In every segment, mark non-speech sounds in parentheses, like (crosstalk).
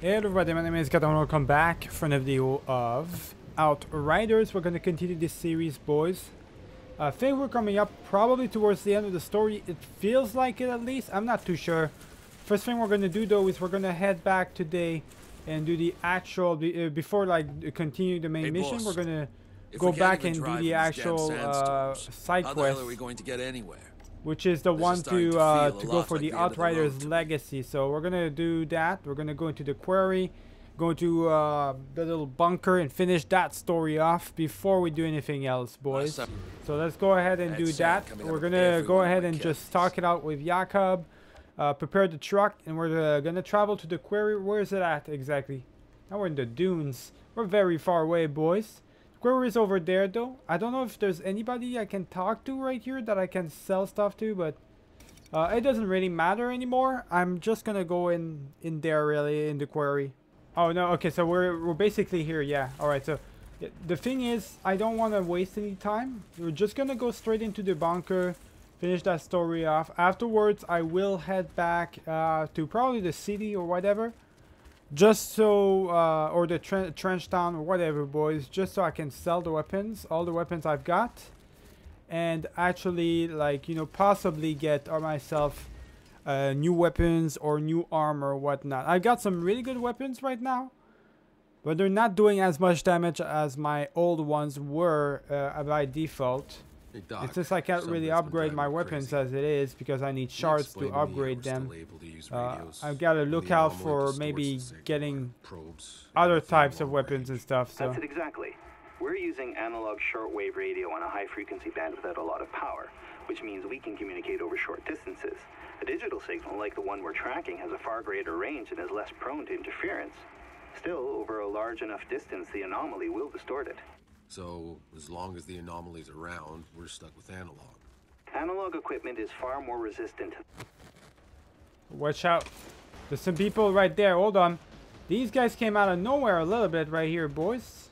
Hey everybody, my name is Kat and welcome back for another video of Outriders. We're going to continue this series, boys. I think we're coming up probably towards the end of the story. It feels like it at least. I'm not too sure. First thing we're going to do though is we're going to head back today and do the actual, uh, before like continue the main Hey, mission, boss, we're going to go back and do the in these damn actual uh, side How the hell quest are we going to get anywhere? Which is the This one starting to to uh, a to go for like the the the Outriders to me. Legacy. So we're gonna do that. We're gonna go into the quarry, go to uh, the little bunker, and finish that story off before we do anything else, boys. So let's go ahead and do that. We're gonna go ahead and just talk it out with Jakob. Uh, prepare the truck, and we're uh, gonna travel to the quarry. Where is it at exactly? Now we're in the dunes. We're very far away, boys. Is over there, though. I don't know if there's anybody I can talk to right here that I can sell stuff to, but uh, it doesn't really matter anymore. I'm just gonna go in in there, really, in the quarry. Oh no, okay, so we're we're basically here. Yeah. All right. So the thing is, I don't want to waste any time. We're just gonna go straight into the bunker, finish that story off. Afterwards, I will head back uh, to probably the city or whatever just so uh, or the tre- trench town or whatever boys just so i can sell the weapons all the weapons i've got and actually like you know possibly get uh, myself uh, new weapons or new armor or whatnot. I've got some really good weapons right now but they're not doing as much damage as my old ones were uh, by default Hey, Doc, it's just i can't really upgrade my weapons crazy. as it is because i need shards to upgrade them to uh, I've got to look out for maybe getting probes, other types of weapons range. and stuff. So That's it exactly. We're using analog shortwave radio on a high frequency band without a lot of power, which means we can communicate over short distances. A digital signal like the one we're tracking has a far greater range and is less prone to interference. Still, over a large enough distance, the anomaly will distort it. So, as long as the anomaly's around, we're stuck with analog. Analog equipment is far more resistant. watch out. There's some people right there. Hold on. These guys came out of nowhere a little bit right here, boys.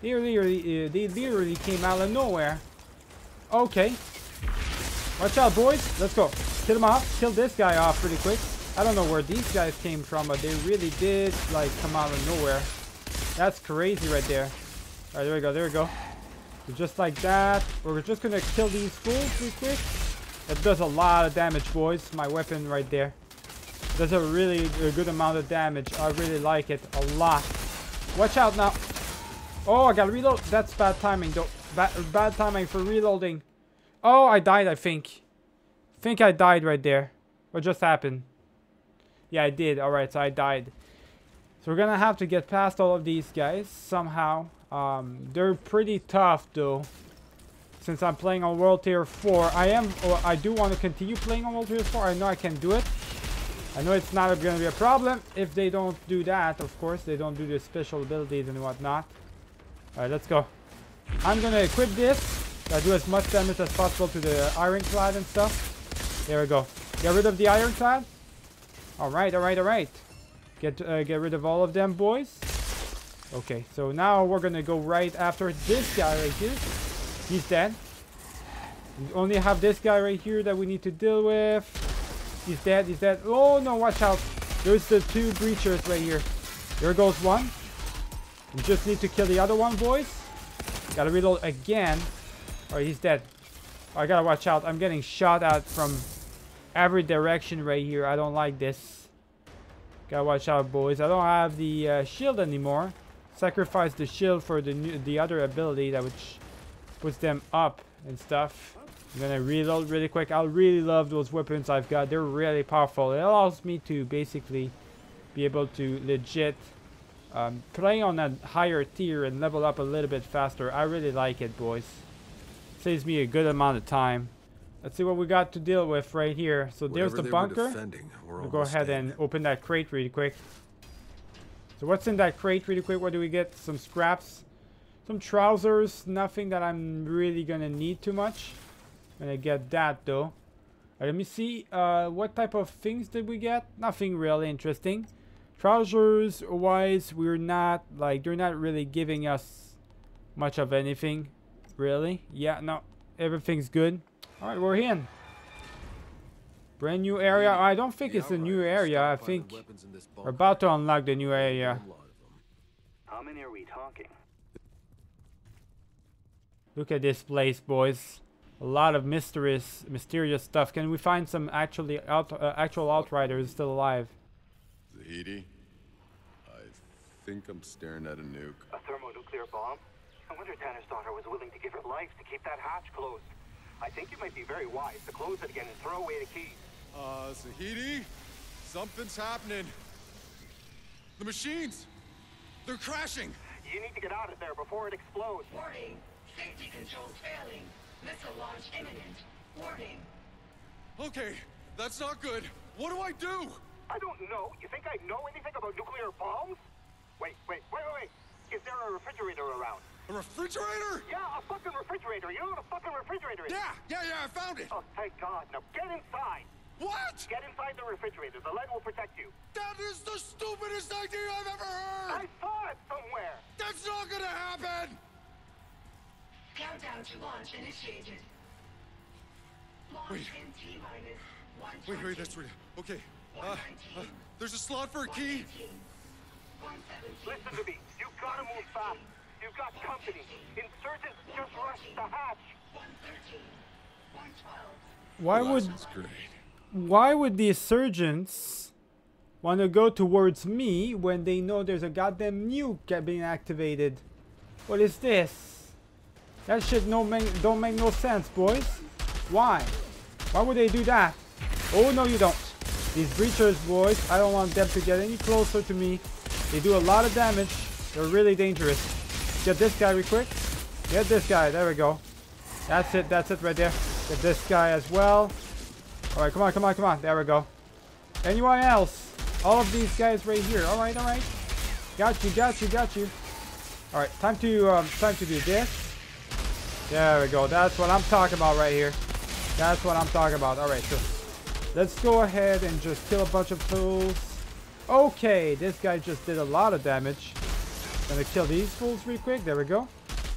They literally, uh, they literally came out of nowhere. Okay. Watch out, boys. Let's go. Kill them off. Kill this guy off pretty quick. I don't know where these guys came from, but they really did, like, come out of nowhere. That's crazy right there. Alright, there we go. There we go. So just like that. We're just gonna kill these fools real quick. That does a lot of damage, boys. My weapon right there. Does a really a good amount of damage. I really like it a lot. Watch out now. Oh, I gotta reload. That's bad timing, though. Bad, bad timing for reloading. Oh, I died, I think. think I died right there. What just happened? Yeah, I did. Alright, so I died. So we're gonna have to get past all of these guys somehow. Um, they're pretty tough, though since I'm playing on World Tier 4. I am, or I do want to continue playing on World Tier 4. I know I can do it. I know it's not going to be a problem if they don't do that, of course. They don't do the special abilities and whatnot. Alright, let's go. I'm going to equip this. I do as much damage as possible to the ironclad and stuff. There we go. Get rid of the ironclad. Alright, alright, alright. Get, uh, get rid of all of them, boys. Okay, so now we're to go right after this guy right here. He's dead. We only have this guy right here that we need to deal with. He's dead, he's dead. Oh no, watch out. There's the two breachers right here. There goes one. We just need to kill the other one, boys. Gotta reload again. Alright, he's dead. I gotta watch out. I'm getting shot at from every direction right here. I don't like this. Gotta watch out, boys. I don't have the uh, shield anymore. Sacrifice the shield for the new, the other ability that which puts them up and stuff. I'm gonna reload really quick. I really love those weapons I've got. They're really powerful. It allows me to basically be able to legit um, play on a higher tier and level up a little bit faster. I really like it, boys. Saves me a good amount of time. Let's see what we got to deal with right here. So there's the bunker. We'll go ahead in. and open that crate really quick. So what's in that crate really quick? What do we get? Some scraps. Some trousers. Nothing that I'm really gonna need too much. Gonna get that though. Uh, let me see. Uh, what type of things did we get? Nothing really interesting. Trousers wise, we're not like they're not really giving us much of anything. Really? Yeah, no. Everything's good. Alright, we're in. Brand new area? I don't think The it's a new area. I think weapons in this we're about to unlock the new area. lot of them. How many are we talking? Look at this place, boys. A lot of mysterious, mysterious stuff. Can we find some actually out, uh, actual outriders still alive? Zahedi? I think I'm staring at a nuke. A thermonuclear bomb? I wonder Tanner's daughter was willing to give her life to keep that hatch closed. I think you might be very wise to close it again and throw away the keys. Uh, Zahedi? Something's happening. The machines! They're crashing! You need to get out of there before it explodes. Warning. Safety controls failing. Missile launch imminent. Warning. Okay, that's not good. What do I do? I don't know. You think I know anything about nuclear bombs? Wait, wait, wait, wait, wait. Is there a refrigerator around? A refrigerator? Yeah, a fucking refrigerator. You know what a fucking refrigerator is? Yeah, yeah, yeah, I found it! Oh, thank God. Now get inside. What? Get inside the refrigerator. The lead will protect you. That is the stupidest idea I've ever heard! I heard! saw it somewhere. That's not gonna happen! Countdown to launch initiated. Launch Wait. in T minus one. Wait, wait, that's right. Okay. Uh, uh, there's a slot for a key. Listen to me. You've got to move fast. You've got company. Insurgents just rushed the hatch. 113. 112. Why would That's great. Why would the insurgents want to go towards me when they know there's a goddamn nuke being activated? What is this? That shit no make, don't make no sense, boys. Why? Why would they do that? Oh no, you don't. These breachers, boys, I don't want them to get any closer to me. They do a lot of damage. They're really dangerous. Get this guy real quick. Get this guy. There we go. That's it. That's it right there. Get this guy as well. All right, come on, come on, come on. There we go. Anyone else? All of these guys right here. All right, all right. Got you, got you, got you. All right, time to um, time to do this. There we go. That's what I'm talking about right here. That's what I'm talking about. All right, so let's go ahead and just kill a bunch of fools. Okay, this guy just did a lot of damage. Gonna kill these fools real quick. There we go.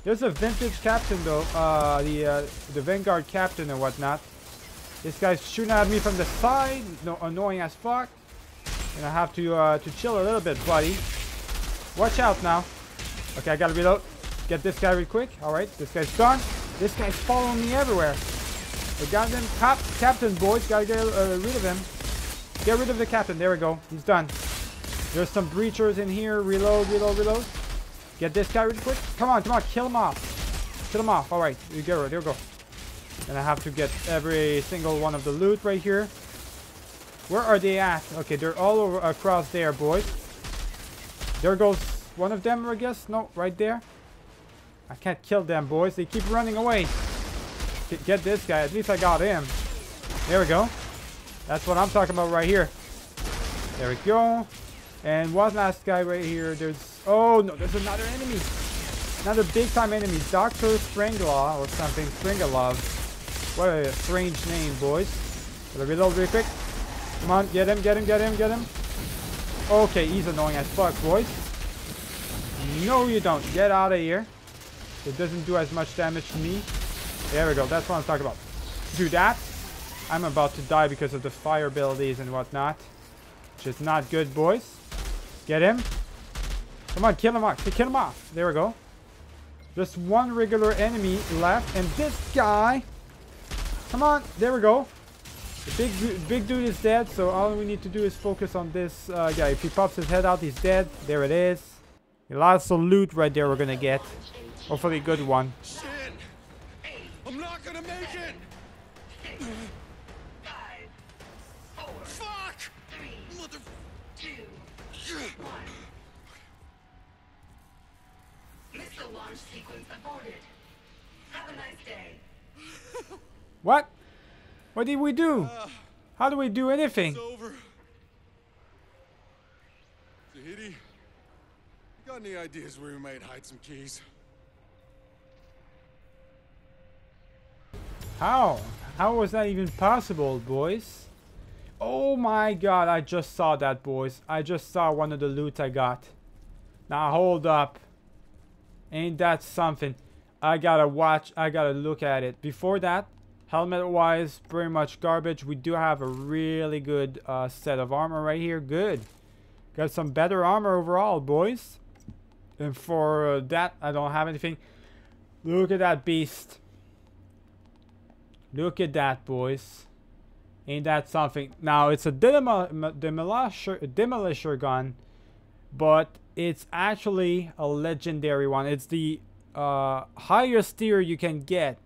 There's a vintage captain though. Uh, the uh, the Vanguard captain and whatnot. This guy's shooting at me from the side. No, annoying as fuck. And I have to uh, to chill a little bit, buddy. Watch out now. Okay, I gotta reload. Get this guy real quick. All right, this guy's done. This guy's following me everywhere. The goddamn cap captain, boys, gotta get uh, rid of him. Get rid of the captain. There we go. He's done. There's some breachers in here. Reload, reload, reload. Get this guy real quick. Come on, come on. Kill him off. Kill him off. All right, you go. There we go. And I have to get every single one of the loot right here. Where are they at? Okay, they're all over across there, boys. There goes one of them, I guess. No, right there. I can't kill them, boys. They keep running away. Get- this guy. At least I got him. There we go. That's what I'm talking about right here. There we go. And one last guy right here. There's... Oh, no. There's another enemy. Another big-time enemy. Dr. Stranglaw or something. Strangelov. What a strange name, boys. Gotta reload real quick. Come on. Get him, get him, get him, get him. Okay, he's annoying as fuck, boys. No, you don't. Get out of here. It doesn't do as much damage to me. There we go. That's what I'm talking about. Do that. I'm about to die because of the fire abilities and whatnot. Which is not good, boys. Get him. Come on, kill him off. Kill him off. There we go. Just one regular enemy left. And this guy. Come on. There we go. The big, big dude is dead. So all we need to do is focus on this uh, guy. If he pops his head out, he's dead. There it is. Lots of loot right there we're gonna get. Hopefully a good one. Shit! I'm not gonna make it! Five. Four. Fuck! Three. Mother... Two. One. Missile launch sequence aborted. Have a nice day. What? What did we do? Uh, How do we do anything? It's over. Zahedi, you got any ideas where we might hide some keys? How? How was that even possible, boys? Oh my god, I just saw that, boys. I just saw one of the loot I got. Now hold up. Ain't that something? I gotta watch, I gotta look at it. Before that, Helmet wise, pretty much garbage. We do have a really good uh, set of armor right here. Good. Got some better armor overall, boys. And for that, I don't have anything. Look at that beast. Look at that, boys. Ain't that something? Now, it's a demol demolisher, demolisher gun, but it's actually a legendary one. It's the uh, highest tier you can get.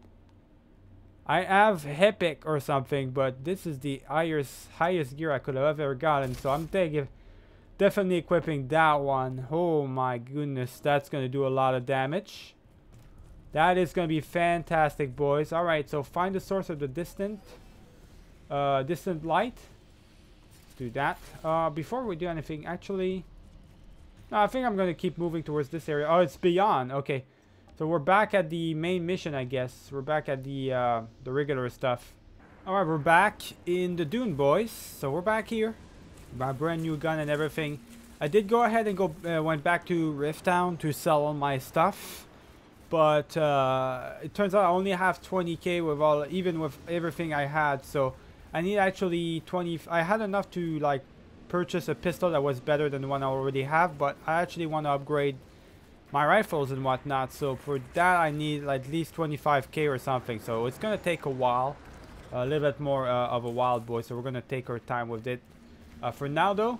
I have Epic or something, but this is the highest highest gear I could have ever gotten. So I'm taking, definitely equipping that one. Oh my goodness, that's gonna do a lot of damage. That is gonna be fantastic, boys. All right, so find the source of the distant, uh, distant light. Let's do that. Uh, before we do anything, actually, no, I think I'm gonna keep moving towards this area. Oh, it's beyond. Okay. So we're back at the main mission, I guess. We're back at the uh, the regular stuff. Alright, we're back in the Dune, boys. So we're back here. My brand new gun and everything. I did go ahead and go uh, went back to Rift Town to sell all my stuff. But uh, it turns out I only have 20k with all, even with everything I had. So I need actually 20. I had enough to like purchase a pistol that was better than the one I already have. But I actually want to upgrade my rifles and whatnot. So for that, I need at least 25k or something. So it's gonna take a while, a little bit more uh, of a wild boy. So we're gonna take our time with it. Uh, for now, though,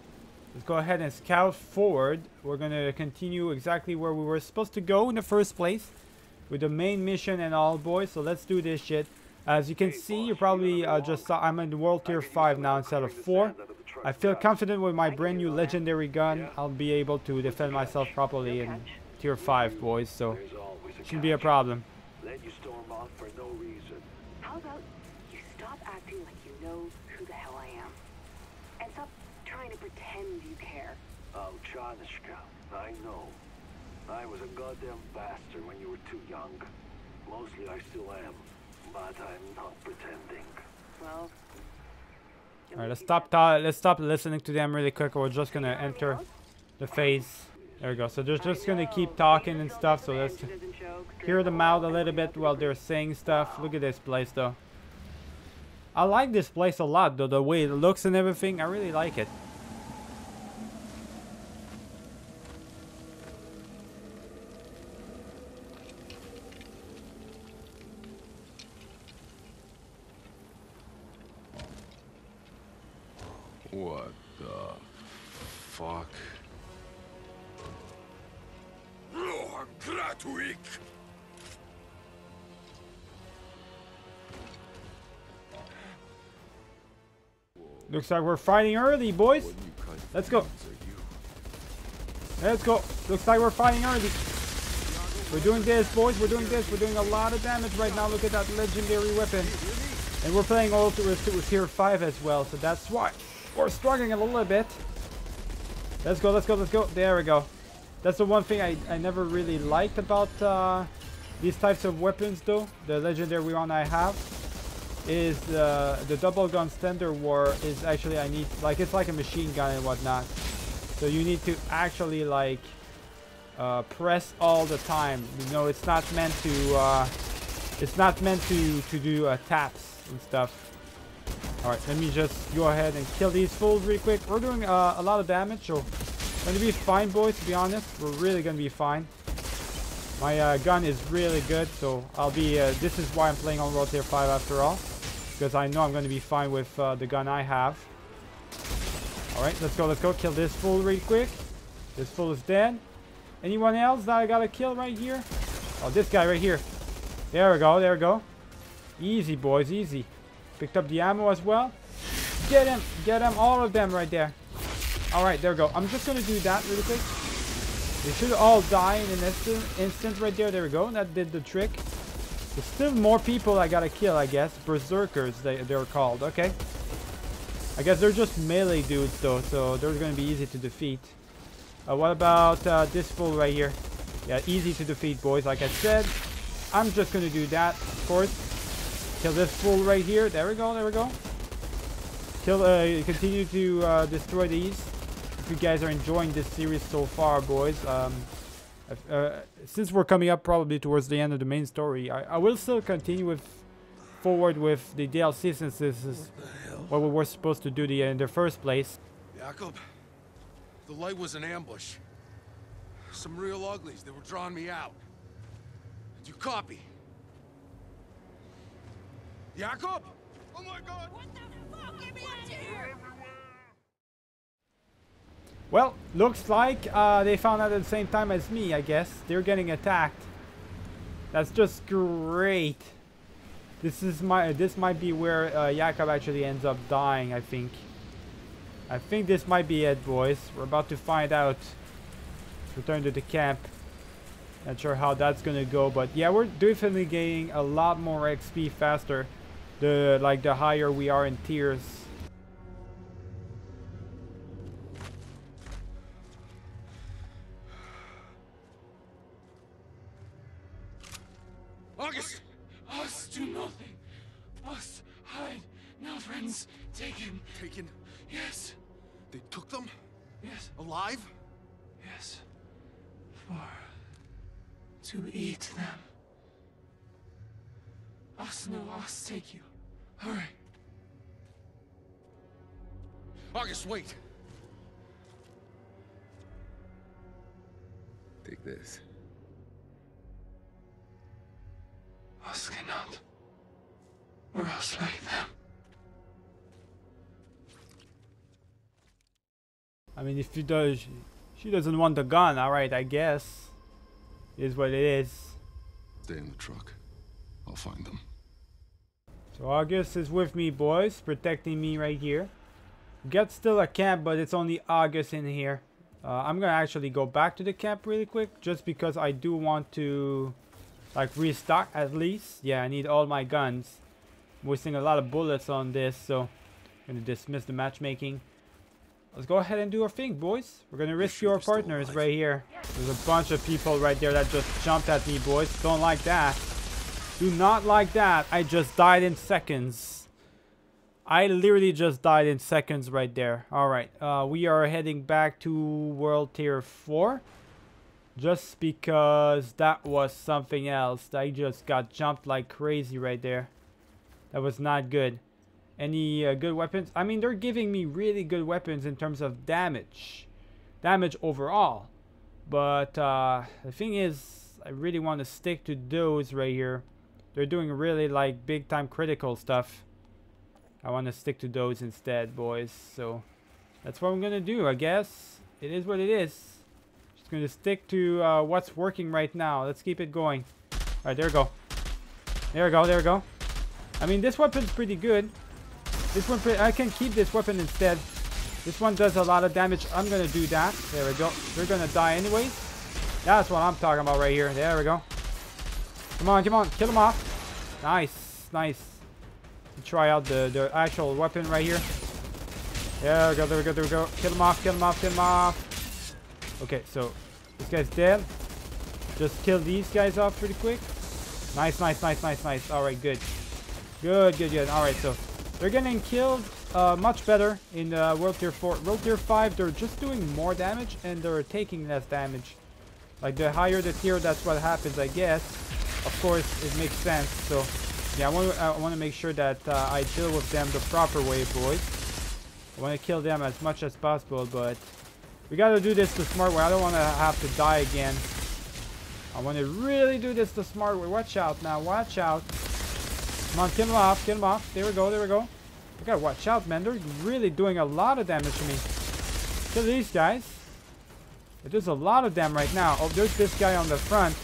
let's go ahead and scout forward. We're gonna continue exactly where we were supposed to go in the first place, with the main mission and all, boys. So let's do this shit. As you can see, you probably uh, just saw I'm in World Tier 5 now instead of 4. I feel confident with my brand new legendary gun. I'll be able to defend myself properly and Tier 5, boys, so shouldn't be a problem. Let you storm off for no reason. How about you stop acting like you know who the hell I am? And stop trying to pretend you care. Oh, Chanishka, I know. I was a goddamn bastard when you were too young. Mostly I still am, but I'm not pretending. Well... Alright, let's stop let's stop listening to them really quick or we're just gonna enter the phase. There we go. So they're just going to keep talking and stuff. So let's hear them out a little bit while they're saying stuff. Look at this place, though. I like this place a lot, though. The way it looks and everything. I really like it. What the fuck? Gratwick! Looks like we're fighting early, boys. Let's go. Let's go. Looks like we're fighting early. We're doing this, boys. We're doing this. We're doing a lot of damage right now. Look at that legendary weapon. And we're playing all with tier 5 as well. So that's why we're struggling a little bit. Let's go, let's go, let's go. There we go. That's the one thing I, I never really liked about uh, these types of weapons though. The legendary one I have is uh, the double gun standard war is actually I need like it's like a machine gun and whatnot. So you need to actually like uh, press all the time. You know, it's not meant to uh, it's not meant to to do uh, taps and stuff. All right, let me just go ahead and kill these fools real quick. We're doing uh, a lot of damage, so Gonna be fine, boys, to be honest. We're really gonna be fine. My uh, gun is really good, so I'll be... Uh, this is why I'm playing on World Tier 5 after all. Because I know I'm gonna be fine with uh, the gun I have. Alright, let's go, let's go. Kill this fool real quick. This fool is dead. Anyone else that I gotta kill right here? Oh, this guy right here. There we go, there we go. Easy, boys, easy. Picked up the ammo as well. Get him, get him, all of them right there. Alright, there we go. I'm just going to do that really quick. They should all die in an instant, instant right there. There we go. That did the trick. There's still more people I gotta kill, I guess. Berserkers, they, they're called. Okay. I guess they're just melee dudes, though, so they're to be easy to defeat. Uh, what about uh, this fool right here? Yeah, easy to defeat, boys. Like I said, I'm just to do that, of course. Kill this fool right here. There we go, there we go. Kill, uh, continue to uh, destroy these you guys are enjoying this series so far, boys. Um, uh, since we're coming up probably towards the end of the main story, I, I will still continue with forward with the DLC since this is what we were supposed to do the, in the first place. Jakob, the light was an ambush. Some real uglies, they were drawing me out. Did you copy? Jakob? Oh my god! What the fuck? Get me out of here! Well, looks like uh, they found out at the same time as me, I guess. They're getting attacked. That's just great. This is my. This might be where uh, Jakob actually ends up dying. I think. I think this might be it, boys. We're about to find out. Return to the camp. Not sure how that's gonna go, but yeah, we're definitely gaining a lot more XP faster. The like the higher we are in tiers. Friends taken. Taken? Yes. They took them? Yes. Alive? Yes. For to eat them. Us no us take you. Hurry. August, wait. Take this. Us cannot. Or else like I mean, if she does, she doesn't want the gun. All right, I guess. It is what it is. Stay in the truck. I'll find them. So August is with me, boys, protecting me right here. Got still a camp, but it's only August in here. Uh, I'm gonna actually go back to the camp really quick, just because I do want to, like, restock at least. Yeah, I need all my guns. I'm wasting a lot of bullets on this, so I'm gonna dismiss the matchmaking. Let's go ahead and do our thing, boys. We're gonna rescue sure our partners right here. There's a bunch of people right there that just jumped at me, boys. Don't like that. Do not like that. I just died in seconds. I literally just died in seconds right there. Alright, uh, we are heading back to World Tier 4. Just because that was something else. I just got jumped like crazy right there. That was not good. Any uh, good weapons? I mean, they're giving me really good weapons in terms of damage. Damage overall. But uh, the thing is, I really want to stick to those right here. They're doing really like big time critical stuff. I want to stick to those instead, boys. So that's what I'm going to do, I guess. It is what it is. Just going to stick to uh, what's working right now. Let's keep it going. Alright, there we go. There we go, there we go. I mean, this weapon's pretty good. This one, I can keep this weapon instead. This one does a lot of damage. I'm going to do that. There we go. They're going to die anyways. That's what I'm talking about right here. There we go. Come on, come on. Kill them off. Nice, nice. Try out the, the actual weapon right here. There we go, there we go, there we go. Kill him off, kill him off, kill him off. Okay, so this guy's dead. Just kill these guys off pretty quick. Nice, nice, nice, nice, nice. Alright, good. Good, good, good. Alright, so they're getting killed uh, much better in uh, World Tier 4. World Tier 5, they're just doing more damage and they're taking less damage. Like the higher the tier, that's what happens, I guess. Of course, it makes sense. So, yeah, I want to make sure that uh, I deal with them the proper way, boys. I want to kill them as much as possible, but we got to do this the smart way. I don't want to have to die again. I want to really do this the smart way. Watch out now. Watch out. Come on, get him off. get him off. There we go. There we go. Gotta watch out, man. They're really doing a lot of damage to me. Kill these guys. Does a lot of them right now. Oh, there's this guy on the front.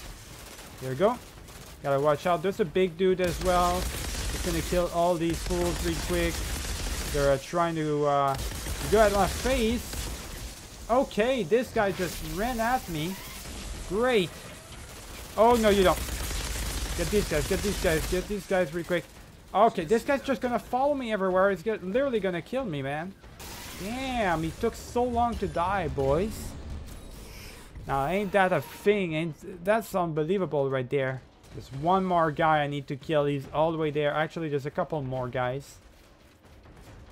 There we go. Gotta watch out. There's a big dude as well. He's gonna kill all these fools real quick. They're uh, trying to uh, go at my face. Okay, this guy just ran at me. Great. Oh, no, you don't. Get these guys, get these guys, get these guys real quick. Okay, this guy's just gonna follow me everywhere. He's get, literally gonna kill me, man. Damn, he took so long to die, boys. Now, ain't that a thing? Ain't that's unbelievable right there. There's one more guy I need to kill. He's all the way there. Actually, there's a couple more guys.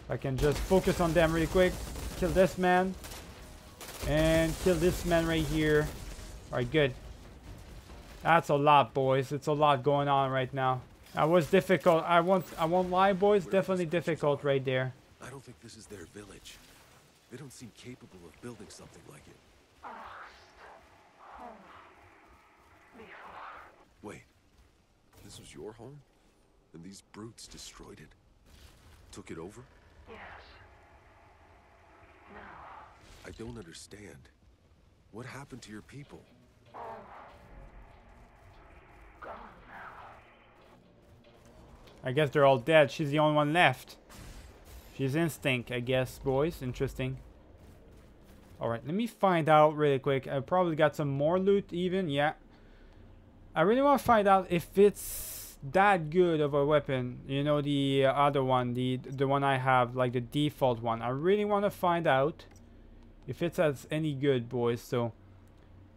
I can just focus on them really quick. Kill this man. And kill this man right here. Alright, good. That's a lot, boys. It's a lot going on right now. That was difficult. I won't I won't lie, boys. Definitely difficult right there. I don't think this is their village. They don't seem capable of building something like it. Wait, this was your home? And these brutes destroyed it? Took it over? Yes. No. I don't understand. What happened to your people? I guess they're all dead. She's the only one left. She's instinct, I guess, boys. Interesting. Alright, let me find out really quick. I probably got some more loot even. Yeah. I really want to find out if it's that good of a weapon. You know, the uh, other one. The, the one I have, like the default one. I really want to find out if it's as any good, boys. So,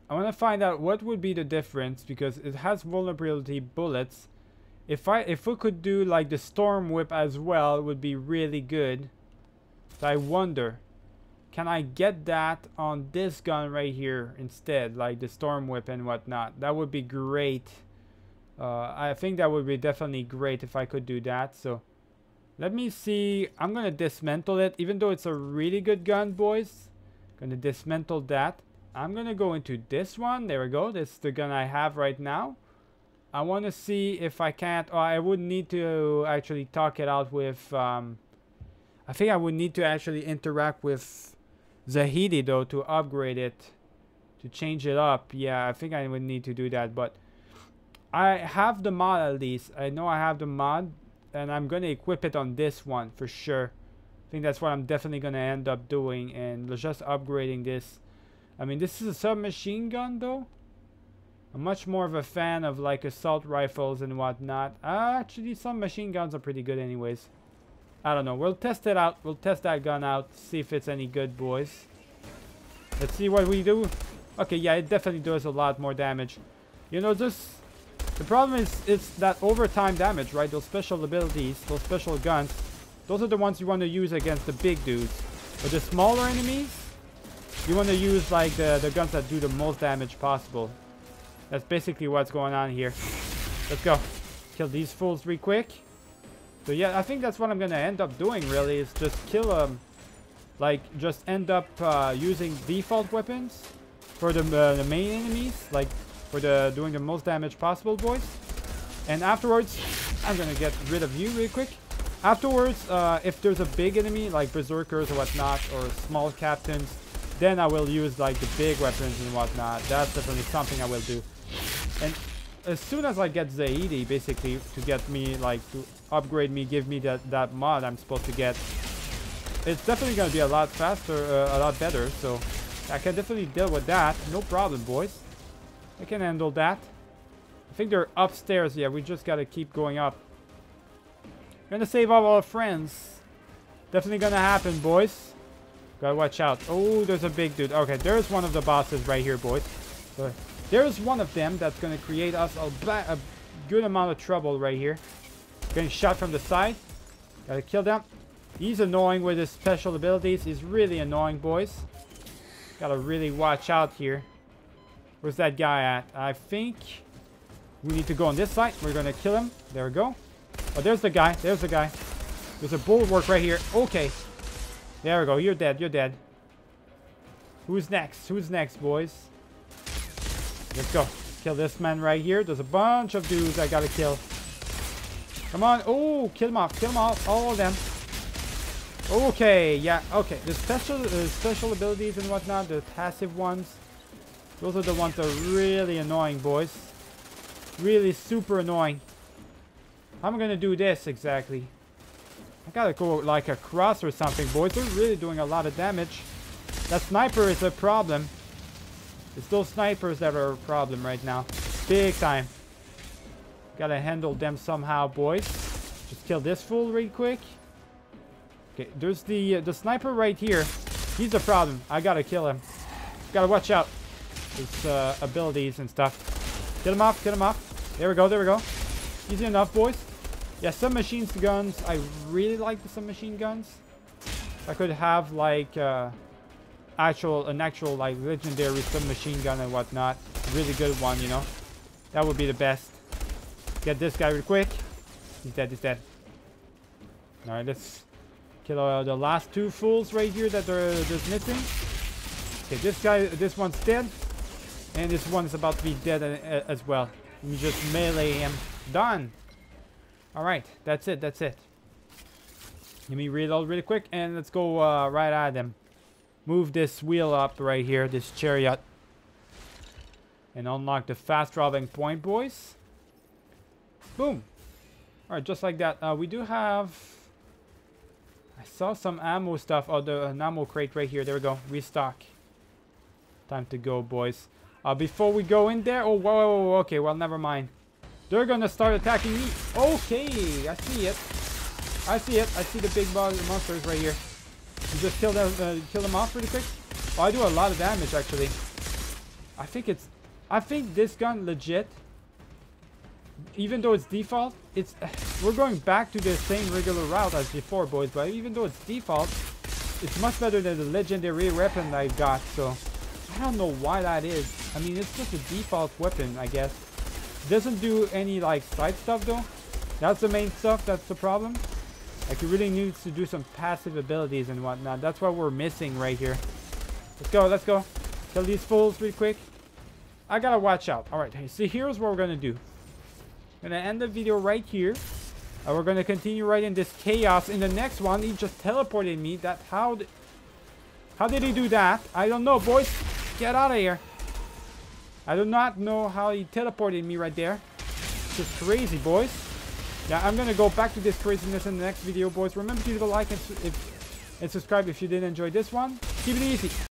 I want to find out what would be the difference because it has vulnerability bullets. If I if we could do like the storm whip as well, it would be really good. So I wonder, can I get that on this gun right here instead, like the storm whip and whatnot? That would be great. Uh, I think that would be definitely great if I could do that. So let me see. I'm gonna dismantle it, even though it's a really good gun, boys. Gonna dismantle that. I'm gonna go into this one. There we go. This is the gun I have right now. I want to see if I can't, or I would need to actually talk it out with, um, I think I would need to actually interact with Zahedi though to upgrade it, to change it up. Yeah, I think I would need to do that, but I have the mod at least. I know I have the mod, and I'm going to equip it on this one for sure. I think that's what I'm definitely going to end up doing, and just upgrading this. I mean, this is a submachine gun though. I'm much more of a fan of like assault rifles and whatnot. Uh, actually, some machine guns are pretty good anyways. I don't know. We'll test it out. We'll test that gun out. See if it's any good, boys. Let's see what we do. Okay, yeah, it definitely does a lot more damage. You know, just... The problem is, it's that overtime damage, right? Those special abilities, those special guns. Those are the ones you want to use against the big dudes. But the smaller enemies, you want to use like the, the guns that do the most damage possible. That's basically what's going on here. Let's go. Kill these fools real quick. So yeah, I think that's what I'm gonna end up doing really, is just kill them. Um, like, just end up uh, using default weapons for the, uh, the main enemies. Like, for the doing the most damage possible, boys. And afterwards, I'm gonna get rid of you real quick. Afterwards, uh, if there's a big enemy, like berserkers or whatnot, or small captains, then I will use like the big weapons and whatnot. That's definitely something I will do. And as soon as I get Zaidi, basically, to get me, like, to upgrade me, give me that, that mod I'm supposed to get, it's definitely going to be a lot faster, uh, a lot better, so I can definitely deal with that. No problem, boys. I can handle that. I think they're upstairs. Yeah, we just got to keep going up. We're Gonna save all our friends. Definitely gonna happen, boys. Gotta watch out. Oh, there's a big dude. Okay, there's one of the bosses right here, boys. So there's one of them that's going to create us a, a, good amount of trouble right here. Getting shot from the side. Gotta kill them. He's annoying with his special abilities. He's really annoying, boys. Gotta really watch out here. Where's that guy at? I think we need to go on this side. We're gonna kill him. There we go. Oh, there's the guy. There's the guy. There's a bulwark right here. Okay. There we go. You're dead. You're dead. Who's next? Who's next, boys? Let's go. Kill this man right here. There's a bunch of dudes I gotta kill. Come on. Oh, kill them off. Kill them all. All of them. Okay, yeah, okay. The special uh, special abilities and whatnot, the passive ones, those are the ones that are really annoying, boys. Really super annoying. How am I gonna do this exactly? I gotta go like across or something, boys. They're really doing a lot of damage. That sniper is a problem. It's those snipers that are a problem right now. Big time. Gotta handle them somehow, boys. Just kill this fool real quick. Okay, there's the uh, the sniper right here. He's a problem. I gotta kill him. Gotta watch out. His uh, abilities and stuff. Get him off, get him off. There we go, there we go. Easy enough, boys. Yeah, submachine guns. I really like the submachine guns. I could have like uh, actual an actual like legendary submachine gun and whatnot. Really good one, you know. That would be the best. Get this guy real quick. He's dead, he's dead. Alright, let's kill uh, the last two fools right here that are just missing. Okay, this guy, this one's dead. And this one's about to be dead uh, as well. Let me just melee him. Done. Alright, that's it, that's it. Let me reload really quick and let's go uh, right at them. Move this wheel up right here, this chariot. And unlock the fast traveling point, boys. Boom. Alright, just like that. Uh, we do have... I saw some ammo stuff. Oh, the an ammo crate right here. There we go. Restock. Time to go, boys. Uh, before we go in there... Oh, whoa, whoa, whoa, okay. Well, never mind. They're gonna start attacking me. Okay, I see it. I see it. I see the big monsters right here. You just kill them, uh, kill them off pretty quick. Oh, I do a lot of damage, actually. I think it's... I think this gun legit even though it's default, it's (sighs) we're going back to the same regular route as before, boys. But even though it's default, it's much better than the legendary weapon I've got. So I don't know why that is. I mean, it's just a default weapon, I guess. Doesn't do any like side stuff though. That's the main stuff. That's the problem. Like he really needs to do some passive abilities and whatnot. That's what we're missing right here. Let's go. Let's go. Kill these fools real quick. I gotta watch out. All right. See, here's what we're gonna do gonna end the video right here. Uh, we're gonna continue right in this chaos. In the next one, he just teleported me. That how? How did he do that? I don't know, boys. Get out of here. I do not know how he teleported me right there. It's Just crazy, boys. Yeah, I'm gonna go back to this craziness in the next video, boys. Remember to leave a like and, if, and subscribe if you did enjoy this one. Keep it easy.